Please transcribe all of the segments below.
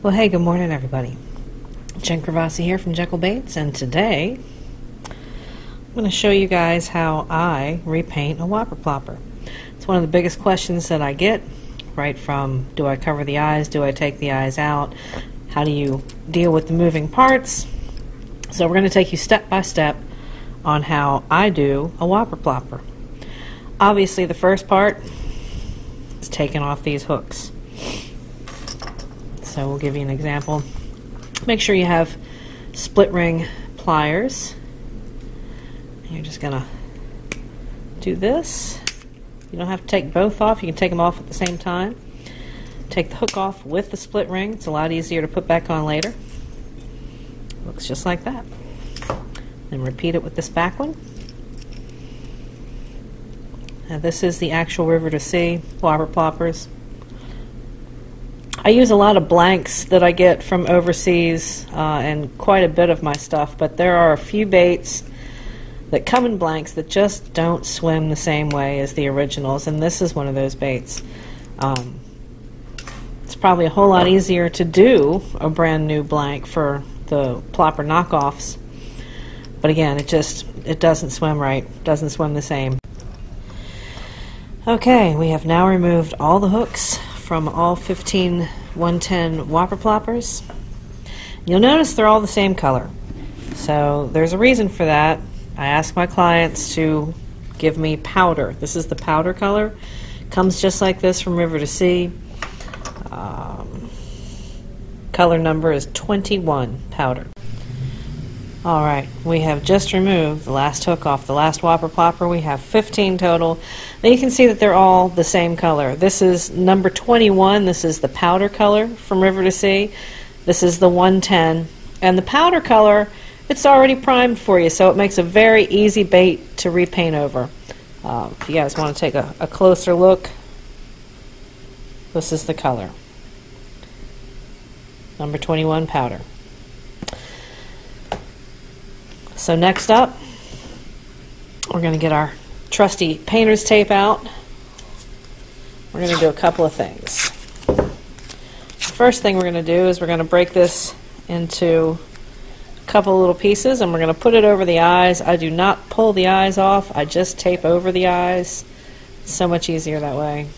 Well, hey, good morning, everybody. Jen Kravassi here from Jekyll Baits, and today I'm going to show you guys how I repaint a whopper plopper. It's one of the biggest questions that I get, right from do I cover the eyes, do I take the eyes out, how do you deal with the moving parts. So we're going to take you step by step on how I do a whopper plopper. Obviously, the first part is taking off these hooks. So we'll give you an example. Make sure you have split ring pliers. You're just going to do this. You don't have to take both off. You can take them off at the same time. Take the hook off with the split ring. It's a lot easier to put back on later. Looks just like that. Then repeat it with this back one. Now this is the actual river to sea, whopper ploppers. I use a lot of blanks that I get from overseas uh, and quite a bit of my stuff, but there are a few baits that come in blanks that just don't swim the same way as the originals, and this is one of those baits. Um, it's probably a whole lot easier to do a brand new blank for the plopper knockoffs, but again, it just it doesn't swim right, doesn't swim the same. Okay, we have now removed all the hooks from all 15 110 Whopper Ploppers. You'll notice they're all the same color. So there's a reason for that. I ask my clients to give me powder. This is the powder color. Comes just like this from River to Sea. Um, color number is 21 powder. All right, we have just removed the last hook off the last Whopper Plopper. We have 15 total. Now you can see that they're all the same color. This is number 21. This is the powder color from River to Sea. This is the 110. And the powder color, it's already primed for you, so it makes a very easy bait to repaint over. Uh, if you guys want to take a, a closer look, this is the color. Number 21 powder. So next up, we're going to get our trusty painter's tape out. We're going to do a couple of things. The first thing we're going to do is we're going to break this into a couple little pieces and we're going to put it over the eyes. I do not pull the eyes off. I just tape over the eyes. It's so much easier that way.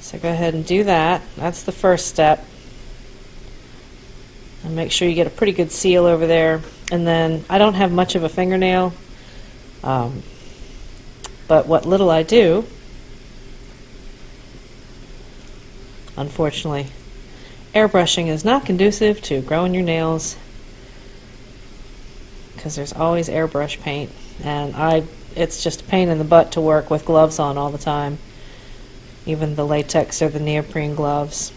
So go ahead and do that. That's the first step. And make sure you get a pretty good seal over there. And then I don't have much of a fingernail, um, but what little I do, unfortunately, airbrushing is not conducive to growing your nails because there's always airbrush paint, and I it's just a pain in the butt to work with gloves on all the time, even the latex or the neoprene gloves.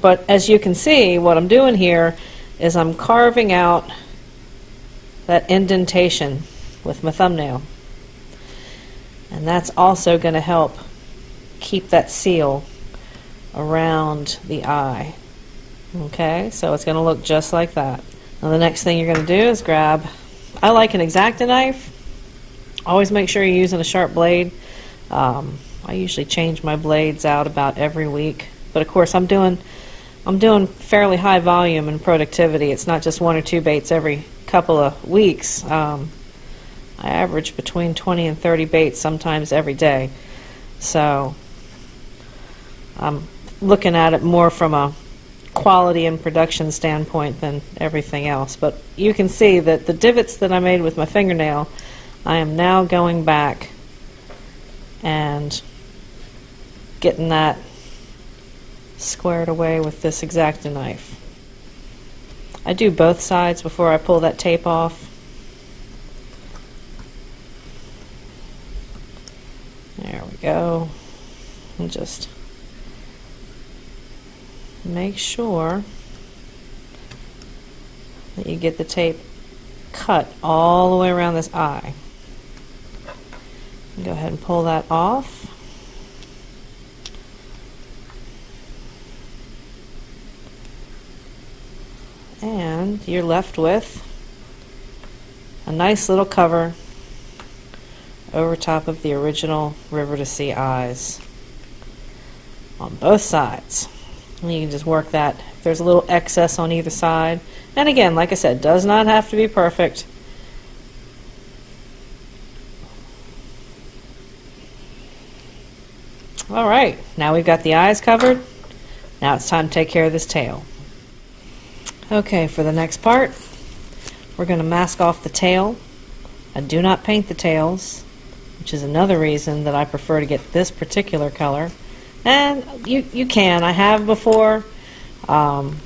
But as you can see, what I'm doing here is I'm carving out that indentation with my thumbnail. And that's also going to help keep that seal around the eye. Okay, so it's going to look just like that. Now the next thing you're going to do is grab, I like an X-Acto knife. Always make sure you're using a sharp blade. Um, I usually change my blades out about every week. But of course I'm doing I'm doing fairly high volume and productivity. It's not just one or two baits every couple of weeks. Um, I average between 20 and 30 baits sometimes every day. So I'm looking at it more from a quality and production standpoint than everything else. But you can see that the divots that I made with my fingernail, I am now going back and getting that squared away with this X-Acto knife. I do both sides before I pull that tape off. There we go. And just make sure that you get the tape cut all the way around this eye. Go ahead and pull that off. And you're left with a nice little cover over top of the original River to Sea eyes. on both sides. And you can just work that. If there's a little excess on either side, and again, like I said, does not have to be perfect. All right, now we've got the eyes covered. Now it's time to take care of this tail. Okay, for the next part, we're going to mask off the tail. I do not paint the tails, which is another reason that I prefer to get this particular color. And you, you can. I have before. Um,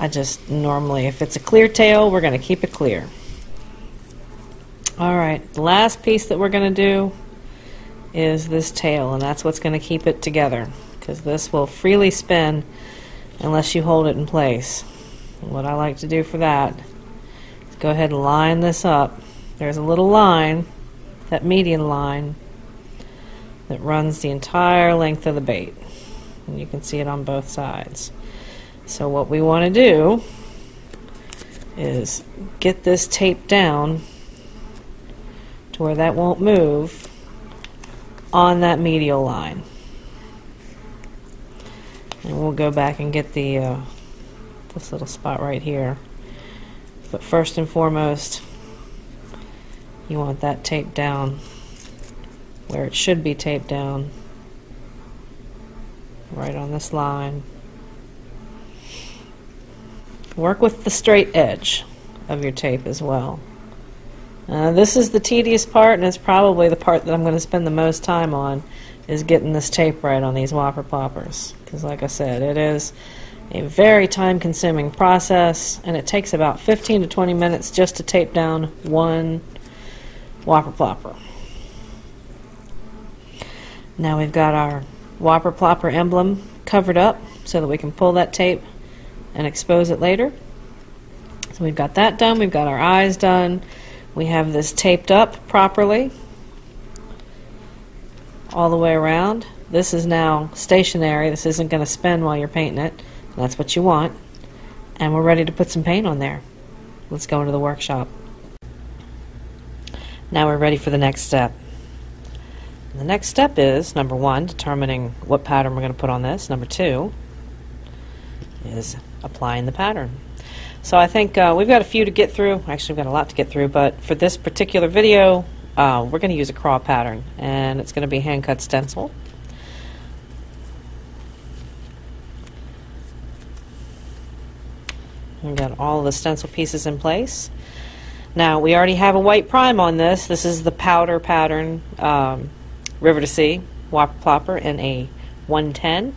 I just normally, if it's a clear tail, we're going to keep it clear. All right, the last piece that we're going to do is this tail, and that's what's going to keep it together because this will freely spin unless you hold it in place. what I like to do for that is go ahead and line this up. There's a little line, that median line, that runs the entire length of the bait. And you can see it on both sides. So what we want to do is get this taped down to where that won't move on that medial line. And we'll go back and get the uh, this little spot right here. But first and foremost, you want that taped down where it should be taped down. Right on this line. Work with the straight edge of your tape as well. Uh, this is the tedious part, and it's probably the part that I'm going to spend the most time on, is getting this tape right on these whopper ploppers. Because, like I said, it is a very time-consuming process, and it takes about 15 to 20 minutes just to tape down one whopper plopper. Now we've got our whopper plopper emblem covered up so that we can pull that tape and expose it later. So we've got that done. We've got our eyes done. We have this taped up properly all the way around. This is now stationary. This isn't going to spin while you're painting it. That's what you want. And we're ready to put some paint on there. Let's go into the workshop. Now we're ready for the next step. The next step is, number one, determining what pattern we're going to put on this. Number two is applying the pattern. So I think uh, we've got a few to get through. Actually, we've got a lot to get through, but for this particular video, uh, we're going to use a craw pattern, and it's going to be hand cut stencil. We've got all the stencil pieces in place. Now, we already have a white prime on this. This is the powder pattern um, River to Sea Whopper Plopper in a 110.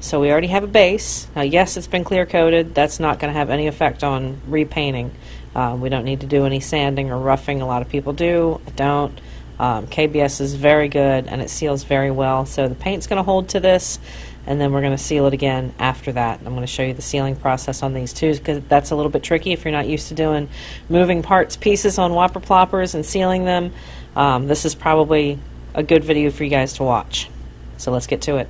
So we already have a base. Now, yes, it's been clear coated. That's not going to have any effect on repainting. Um, we don't need to do any sanding or roughing. A lot of people do. I don't. Um, KBS is very good and it seals very well. So the paint's going to hold to this, and then we're going to seal it again after that. I'm going to show you the sealing process on these too, because that's a little bit tricky if you're not used to doing moving parts, pieces on whopper ploppers and sealing them. Um, this is probably a good video for you guys to watch. So let's get to it.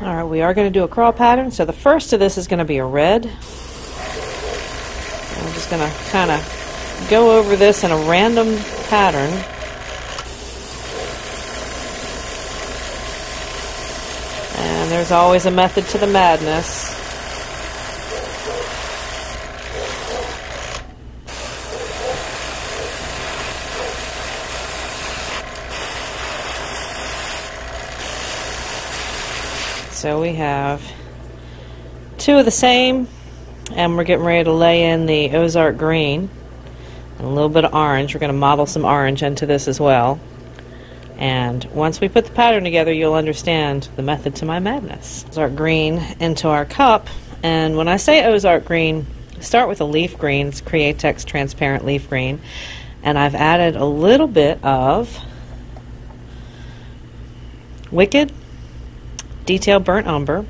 All right, we are going to do a crawl pattern. So the first of this is going to be a red. Going to kind of go over this in a random pattern. And there's always a method to the madness. So we have two of the same, and we're getting ready to lay in the Ozark green and a little bit of orange. We're going to model some orange into this as well. And once we put the pattern together, you'll understand the method to my madness. Ozark green into our cup, and when I say Ozark green, start with a leaf green. It's Createx transparent leaf green. And I've added a little bit of Wicked detail burnt umber.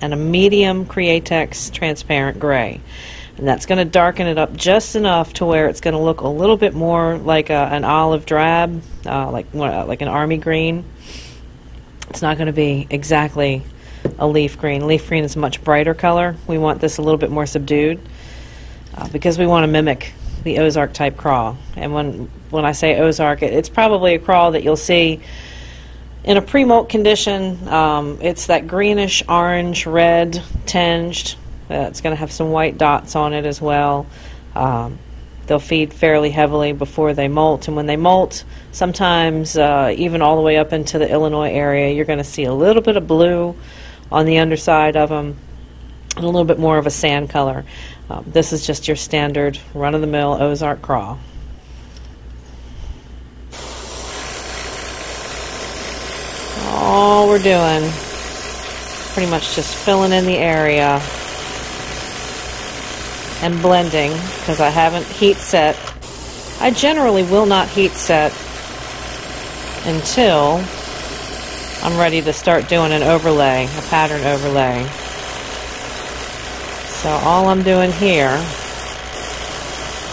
And a medium Createx transparent gray. And that's going to darken it up just enough to where it's going to look a little bit more like a, an olive drab, uh, like like an army green. It's not going to be exactly a leaf green. Leaf green is a much brighter color. We want this a little bit more subdued uh, because we want to mimic the Ozark type crawl. And when when I say Ozark, it, it's probably a crawl that you'll see in a pre-molt condition. Um, it's that greenish orange red tinged. Uh, it's going to have some white dots on it as well. Um, they'll feed fairly heavily before they molt, and when they molt, sometimes uh, even all the way up into the Illinois area, you're going to see a little bit of blue on the underside of them and a little bit more of a sand color. Um, this is just your standard run-of-the-mill Ozark crawl. All we're doing, pretty much just filling in the area and blending because I haven't heat set. I generally will not heat set until I'm ready to start doing an overlay, a pattern overlay. So all I'm doing here,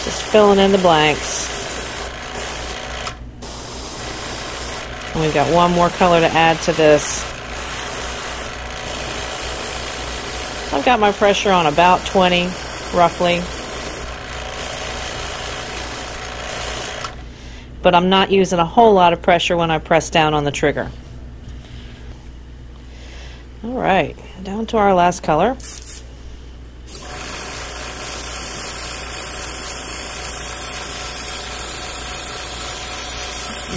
just filling in the blanks. And we've got one more color to add to this. I've got my pressure on about 20, roughly. But I'm not using a whole lot of pressure when I press down on the trigger. All right, down to our last color.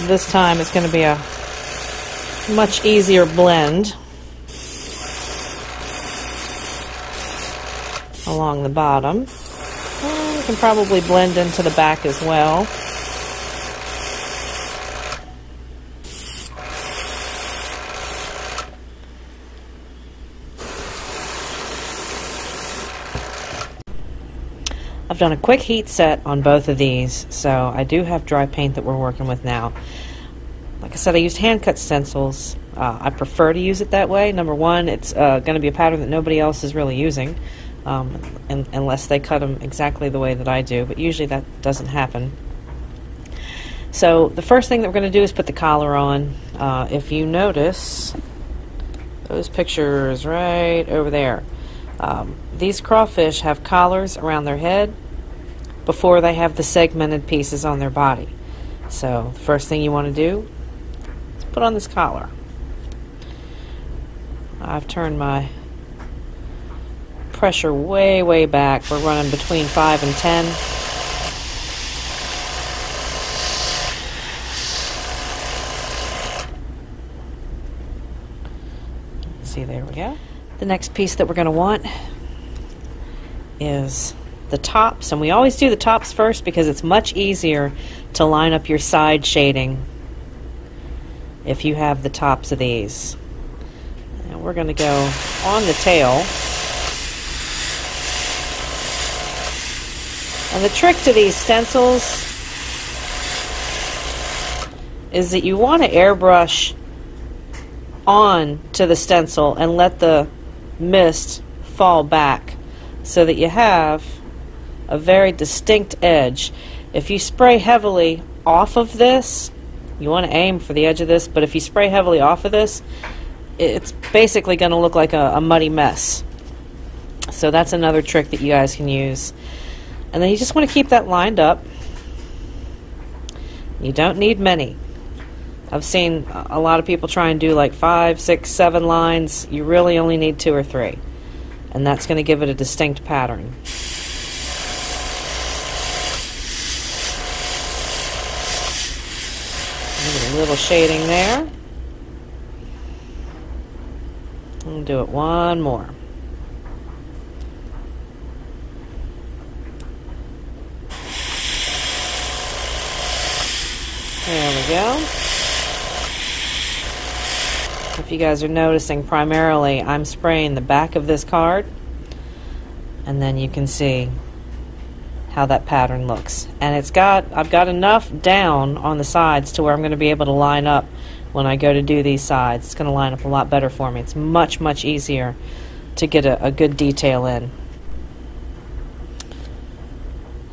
This time it's going to be a much easier blend along the bottom. And you can probably blend into the back as well. I've done a quick heat set on both of these, so I do have dry paint that we're working with now. Like I said, I used hand cut stencils. Uh, I prefer to use it that way. Number one, it's uh, going to be a pattern that nobody else is really using, um, in, unless they cut them exactly the way that I do, but usually that doesn't happen. So the first thing that we're going to do is put the collar on. Uh, if you notice, those pictures right over there. Um, these crawfish have collars around their head before they have the segmented pieces on their body. So the first thing you want to do put on this collar. I've turned my pressure way, way back. We're running between 5 and 10. See, there we go. The next piece that we're going to want is the tops, and we always do the tops first because it's much easier to line up your side shading if you have the tops of these. And we're going to go on the tail. And the trick to these stencils is that you want to airbrush on to the stencil and let the mist fall back so that you have a very distinct edge. If you spray heavily off of this, you want to aim for the edge of this, but if you spray heavily off of this, it's basically going to look like a, a muddy mess. So that's another trick that you guys can use. And then you just want to keep that lined up. You don't need many. I've seen a lot of people try and do like five, six, seven lines. You really only need two or three. And that's going to give it a distinct pattern. A little shading there. We'll do it one more. There we go. If you guys are noticing, primarily I'm spraying the back of this card and then you can see how that pattern looks. And it's got, I've got enough down on the sides to where I'm going to be able to line up when I go to do these sides. It's going to line up a lot better for me. It's much, much easier to get a, a good detail in.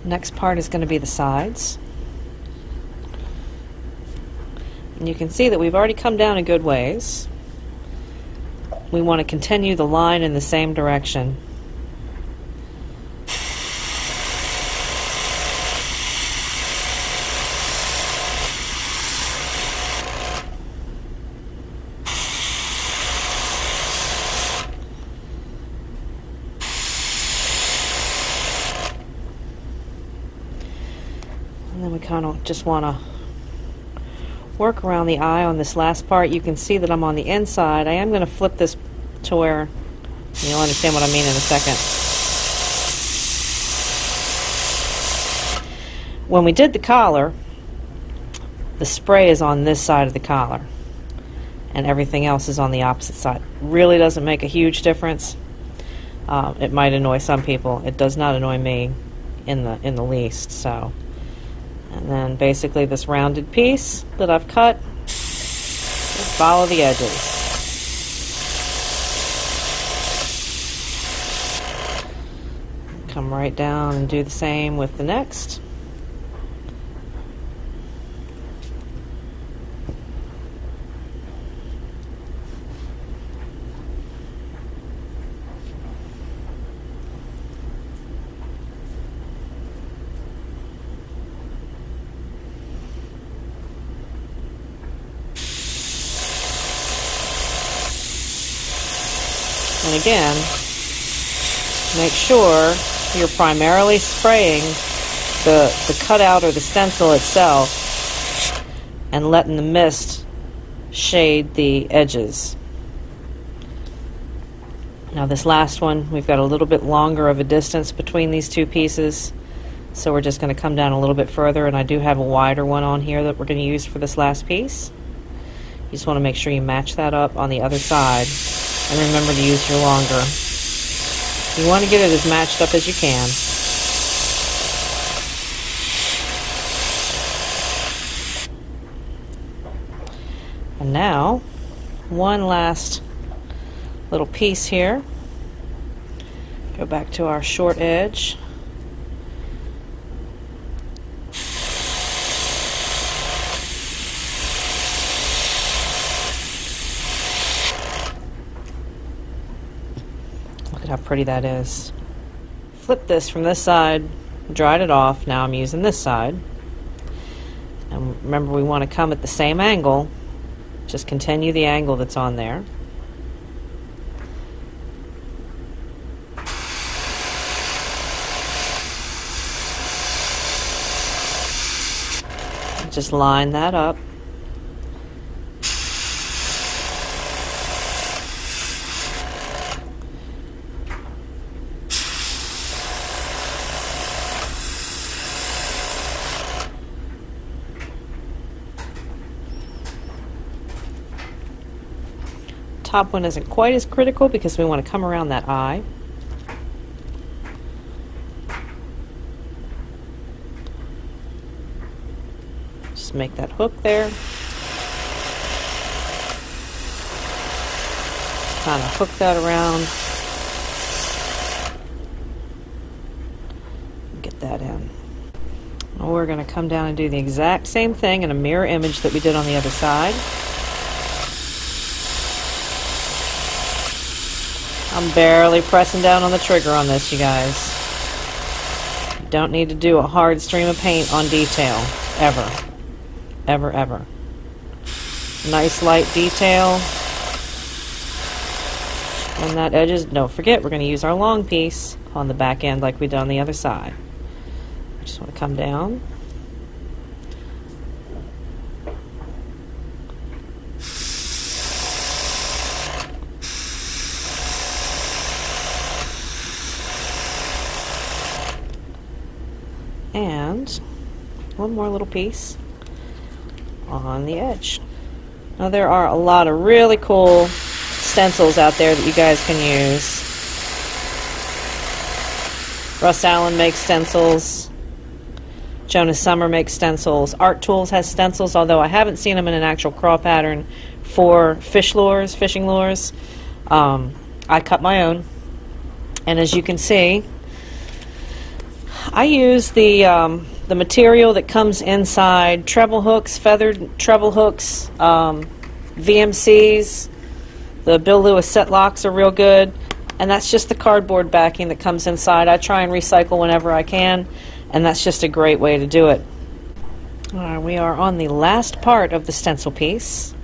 Next part is going to be the sides. And you can see that we've already come down a good ways. We want to continue the line in the same direction. Kind of just want to work around the eye on this last part. You can see that I'm on the inside. I am going to flip this to where you'll understand what I mean in a second. When we did the collar, the spray is on this side of the collar and everything else is on the opposite side. Really doesn't make a huge difference. Uh, it might annoy some people. It does not annoy me in the in the least. So, and then basically this rounded piece that I've cut, just follow the edges. Come right down and do the same with the next. And again, make sure you're primarily spraying the, the cutout or the stencil itself and letting the mist shade the edges. Now this last one, we've got a little bit longer of a distance between these two pieces, so we're just going to come down a little bit further, and I do have a wider one on here that we're going to use for this last piece. You just want to make sure you match that up on the other side. And remember to use your longer. You want to get it as matched up as you can. And now, one last little piece here. Go back to our short edge. At how pretty that is. Flip this from this side, dried it off. Now I'm using this side. And remember, we want to come at the same angle. Just continue the angle that's on there. Just line that up. Top one isn't quite as critical because we want to come around that eye. Just make that hook there. Kind of hook that around. Get that in. we're going to come down and do the exact same thing in a mirror image that we did on the other side. I'm barely pressing down on the trigger on this, you guys. Don't need to do a hard stream of paint on detail. Ever. Ever, ever. Nice light detail. And that edges. Don't forget, we're going to use our long piece on the back end like we did on the other side. I Just want to come down. and one more little piece on the edge. Now there are a lot of really cool stencils out there that you guys can use. Russ Allen makes stencils. Jonas Summer makes stencils. Art Tools has stencils, although I haven't seen them in an actual craw pattern for fish lures, fishing lures. Um, I cut my own. And as you can see, I use the um, the material that comes inside treble hooks, feathered treble hooks, um, VMCs. The Bill Lewis set locks are real good, and that's just the cardboard backing that comes inside. I try and recycle whenever I can, and that's just a great way to do it. we are on the last part of the stencil piece.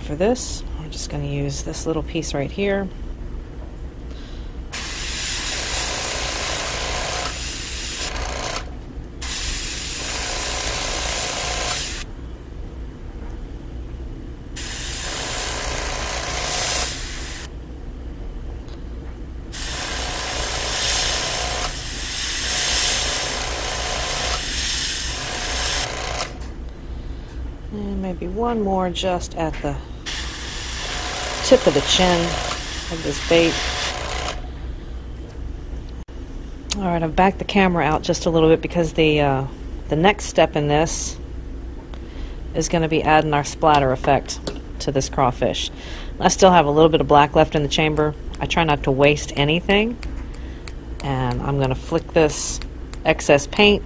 for this, I'm just going to use this little piece right here. And maybe one more just at the tip of the chin of this bait. All right, I've backed the camera out just a little bit because the uh, the next step in this is going to be adding our splatter effect to this crawfish. I still have a little bit of black left in the chamber. I try not to waste anything. And I'm going to flick this excess paint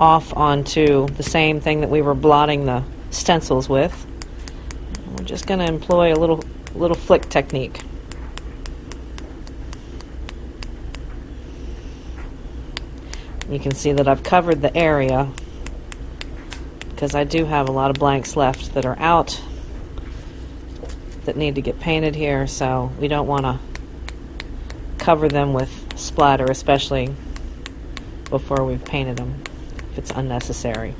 off onto the same thing that we were blotting the stencils with. We're just going to employ a little little flick technique. You can see that I've covered the area because I do have a lot of blanks left that are out that need to get painted here, so we don't want to cover them with splatter, especially before we've painted them, if it's unnecessary.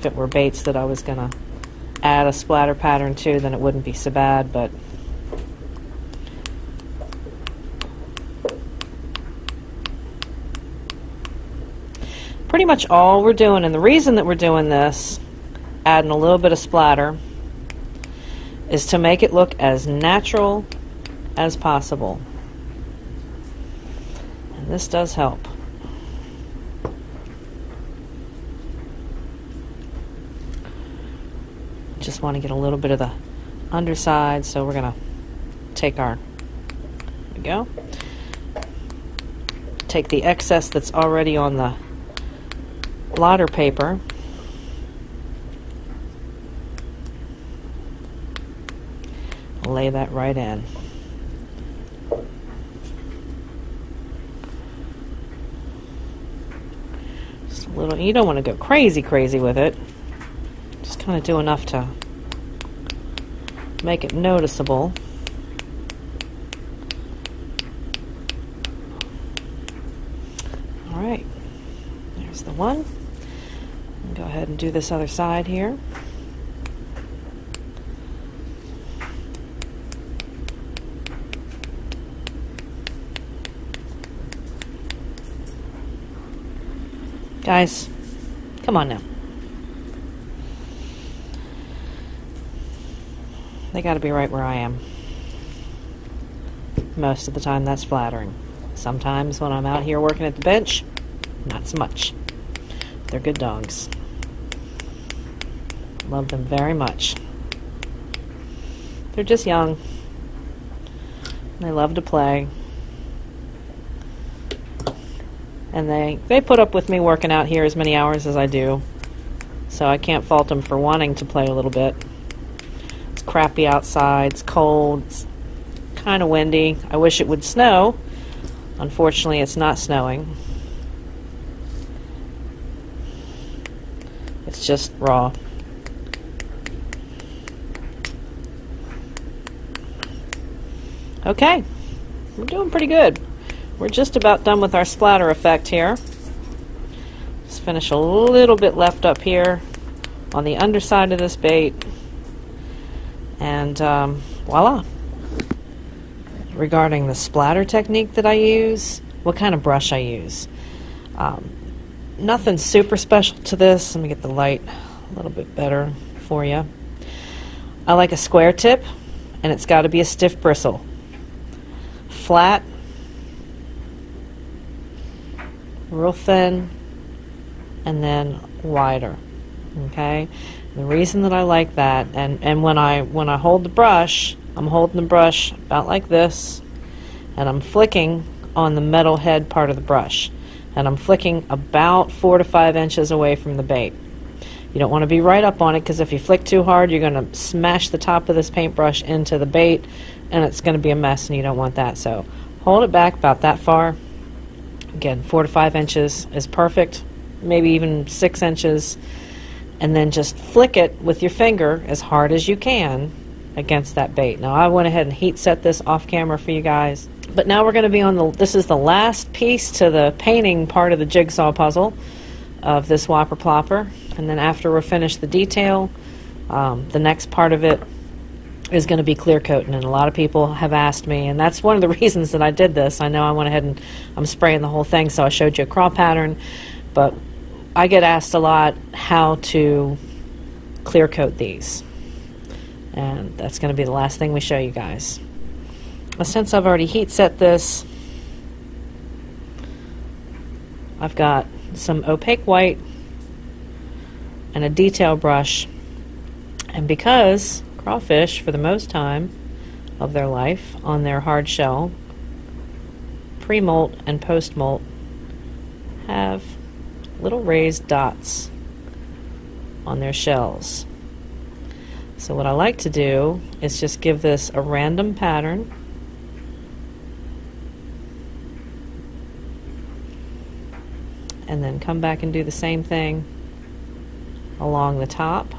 If it were baits that I was going to add a splatter pattern to, then it wouldn't be so bad, but pretty much all we're doing, and the reason that we're doing this, adding a little bit of splatter, is to make it look as natural as possible. And this does help. Just want to get a little bit of the underside, so we're going to take our, we go, take the excess that's already on the blotter paper. Lay that right in. Just a little, you don't want to go crazy crazy with it. Just kind of do enough to make it noticeable. All right, there's the one. Go ahead and do this other side here. Guys, come on now. They got to be right where I am. Most of the time, that's flattering. Sometimes when I'm out here working at the bench, not so much. They're good dogs. Love them very much. They're just young. They love to play. And they, they put up with me working out here as many hours as I do. So I can't fault them for wanting to play a little bit. Crappy outside. It's cold. It's kind of windy. I wish it would snow. Unfortunately, it's not snowing. It's just raw. Okay, we're doing pretty good. We're just about done with our splatter effect here. Just finish a little bit left up here on the underside of this bait. And um, voila. Regarding the splatter technique that I use, what kind of brush I use. Um, nothing super special to this. Let me get the light a little bit better for you. I like a square tip, and it's got to be a stiff bristle flat, real thin, and then wider. Okay? The reason that I like that, and, and when I when I hold the brush, I'm holding the brush about like this, and I'm flicking on the metal head part of the brush. And I'm flicking about four to five inches away from the bait. You don't want to be right up on it because if you flick too hard, you're going to smash the top of this paintbrush into the bait and it's going to be a mess and you don't want that. So hold it back about that far. Again, four to five inches is perfect, maybe even six inches. And then just flick it with your finger as hard as you can against that bait. Now I went ahead and heat set this off camera for you guys. But now we're going to be on the, this is the last piece to the painting part of the jigsaw puzzle of this Whopper Plopper. And then after we're finished the detail, um, the next part of it is going to be clear coating. And a lot of people have asked me, and that's one of the reasons that I did this. I know I went ahead and I'm spraying the whole thing, so I showed you a crawl pattern. But I get asked a lot how to clear coat these. And that's going to be the last thing we show you guys. Since I've already heat set this, I've got some opaque white and a detail brush. And because crawfish, for the most time of their life on their hard shell, pre molt and post molt have little raised dots on their shells. So, what I like to do is just give this a random pattern. And then come back and do the same thing along the top.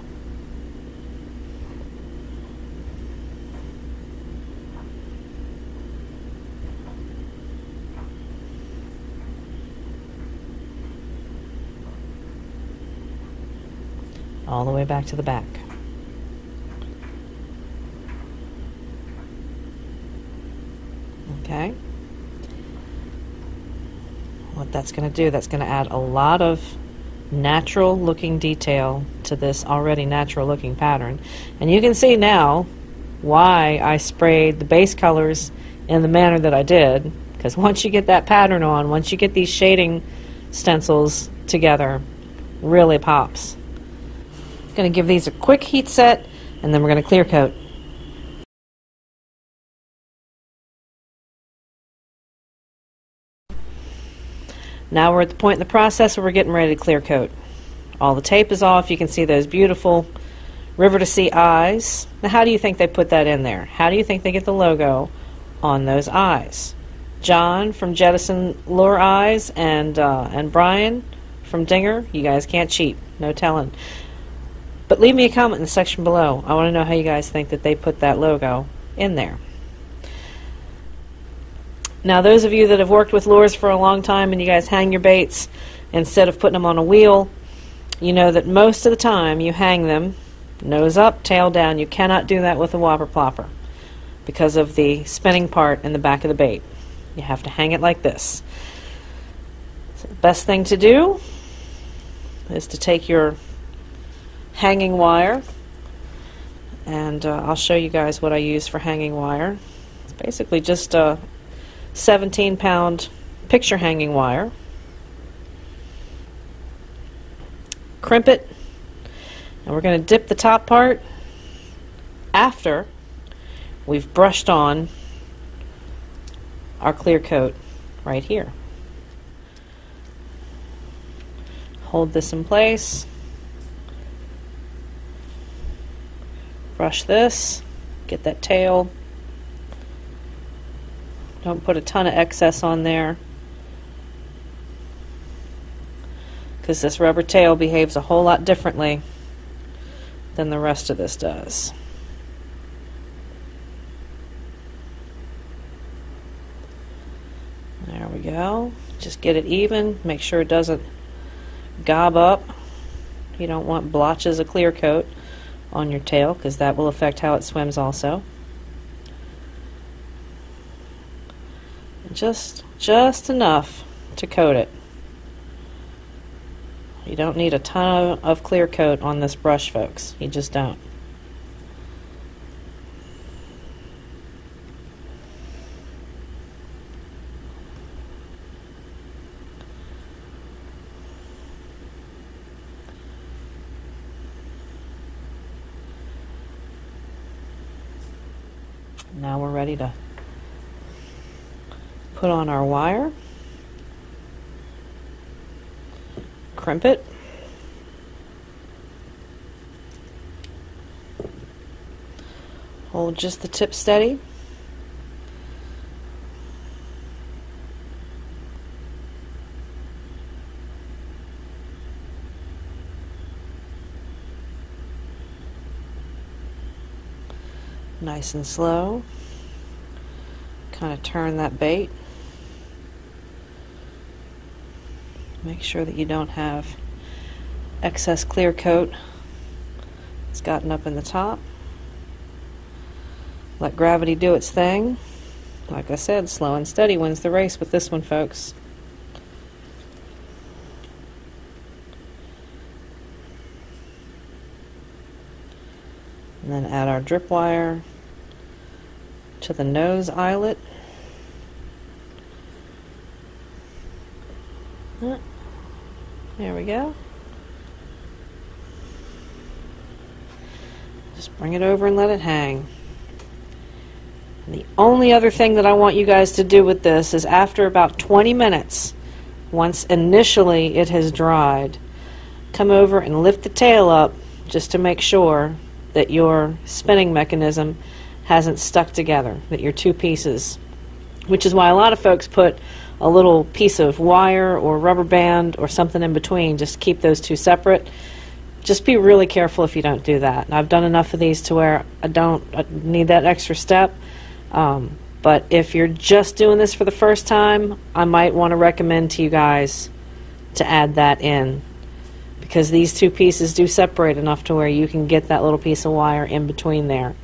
All the way back to the back. Okay. What that's going to do, that's going to add a lot of natural looking detail to this already natural looking pattern. And you can see now why I sprayed the base colors in the manner that I did. Because once you get that pattern on, once you get these shading stencils together, really pops. Going to give these a quick heat set, and then we're going to clear coat. Now we're at the point in the process where we're getting ready to clear coat. All the tape is off. You can see those beautiful River to Sea eyes. Now, how do you think they put that in there? How do you think they get the logo on those eyes? John from Jettison Lure Eyes and uh, and Brian from Dinger, you guys can't cheat. No telling. But leave me a comment in the section below. I want to know how you guys think that they put that logo in there. Now, those of you that have worked with lures for a long time and you guys hang your baits instead of putting them on a wheel, you know that most of the time you hang them nose up, tail down. You cannot do that with a whopper plopper because of the spinning part in the back of the bait. You have to hang it like this. So the best thing to do is to take your hanging wire. And uh, I'll show you guys what I use for hanging wire. It's basically just a 17 pound picture hanging wire. Crimp it, and we're going to dip the top part after we've brushed on our clear coat right here. Hold this in place. Brush this, get that tail. Don't put a ton of excess on there because this rubber tail behaves a whole lot differently than the rest of this does. There we go. Just get it even. Make sure it doesn't gob up. You don't want blotches of clear coat on your tail because that will affect how it swims also. Just, just enough to coat it. You don't need a ton of clear coat on this brush, folks. You just don't. Now we're ready to put on our wire, crimp it, hold just the tip steady. nice and slow. Kind of turn that bait. Make sure that you don't have excess clear coat that's gotten up in the top. Let gravity do its thing. Like I said, slow and steady wins the race with this one, folks. And then add our drip wire to the nose eyelet. Uh, There go. Just bring it over and let it hang. And the only other thing that I want you guys to do with this is after about 20 minutes, once initially it has dried, come over and lift the tail up just to make sure that your spinning mechanism hasn't stuck together, that your two pieces, which is why a lot of folks put a little piece of wire or rubber band or something in between, just keep those two separate. Just be really careful if you don't do that. I've done enough of these to where I don't need that extra step. Um, but if you're just doing this for the first time, I might want to recommend to you guys to add that in because these two pieces do separate enough to where you can get that little piece of wire in between there.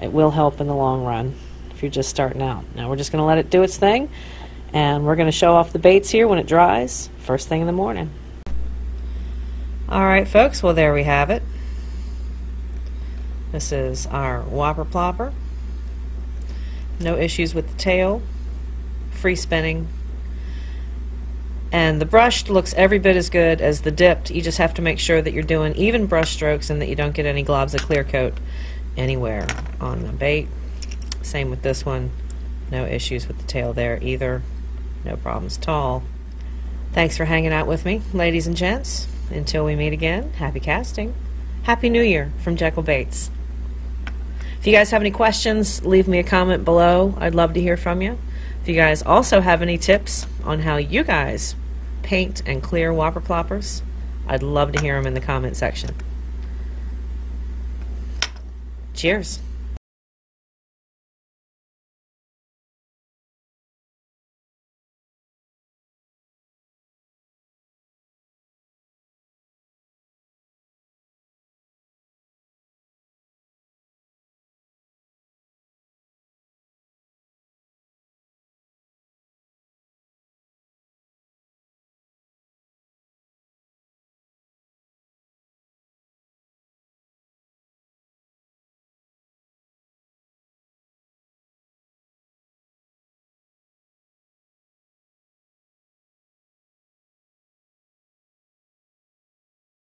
It will help in the long run if you're just starting out. Now we're just going to let it do its thing and we're going to show off the baits here when it dries first thing in the morning. All right, folks, well, there we have it. This is our whopper plopper. No issues with the tail, free spinning. And the brushed looks every bit as good as the dipped. You just have to make sure that you're doing even brush strokes and that you don't get any globs of clear coat anywhere on the bait. Same with this one. No issues with the tail there either. No problems at all. Thanks for hanging out with me, ladies and gents. Until we meet again, happy casting. Happy New Year from Jekyll Baits. If you guys have any questions, leave me a comment below. I'd love to hear from you. If you guys also have any tips on how you guys paint and clear whopper ploppers, I'd love to hear them in the comment section. Cheers.